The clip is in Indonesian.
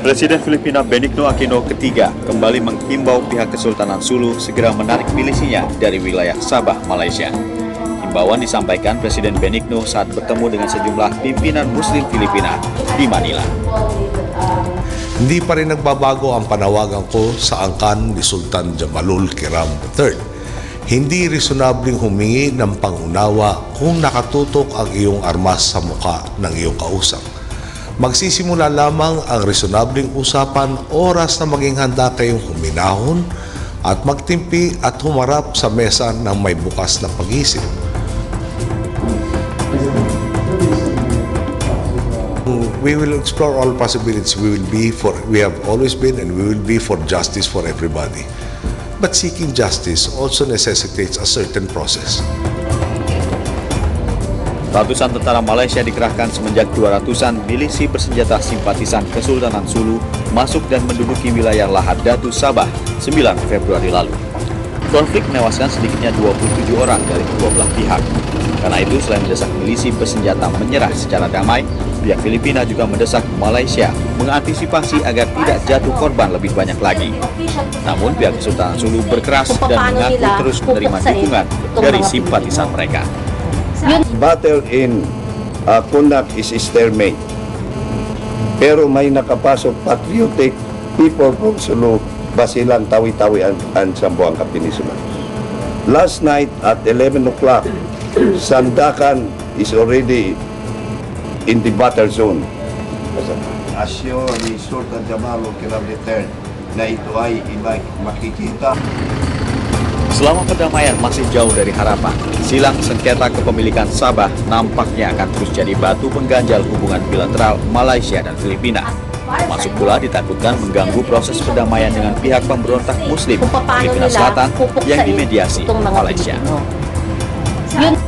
Presiden Filipina Benigno Aquino ketiga kembali menghimbau pihak Kesultanan Sulu segera menarik milisinya dari wilayah Sabah, Malaysia. Himbauan disampaikan Presiden Benigno saat bertemu dengan sejumlah pimpinan Muslim Filipina di Manila. Hindi pa rin nagbabago ang panawagan ko sa angkan ni Sultan Jamalul Kiram III. Hindi reasonabling humingi ng pangunawa kung nakatutok ang iyong armas sa muka ng iyong kausap. Magsisimula lamang ang reasonabling usapan oras na maging handa kayong huminahon at magtimpi at humarap sa mesa ng may bukas na pag-isip. We will explore all possibilities. We will be for we have always been and we will be for justice for everybody. But seeking justice also necessitates a certain process. Ratusan tentara Malaysia dikerahkan semenjak 200-an milisi bersenjata simpatisan Kesultanan Sulu masuk dan menduduki wilayah Lahad Datu Sabah 9 Februari lalu. Konflik menewaskan sedikitnya 27 orang dari kedua belah pihak. Karena itu, selain mendesak milisi bersenjata menyerah secara damai, pihak Filipina juga mendesak Malaysia mengantisipasi agar tidak jatuh korban lebih banyak lagi. Namun pihak Kesultanan Sulu berkeras dan mengaku terus menerima dukungan dari simpatisan mereka. battle in uh, Kunak is stalemate. Pero may nakapasok patriotic people from Sulu, Basilan, Tawi-Tawi, and, and Zamboanga Peninsula. Last night at 11 o'clock, Sandakan is already in the battle zone. Asyo ni Sultan Jamalo Kiram III na ito ay makikita Selama perdamaian masih jauh dari harapan, silang sengketa kepemilikan Sabah nampaknya akan terus jadi batu pengganjal hubungan bilateral Malaysia dan Filipina. Masuk pula ditakutkan mengganggu proses perdamaian dengan pihak pemberontak Muslim Filipina Selatan yang dimediasi Malaysia. Yun.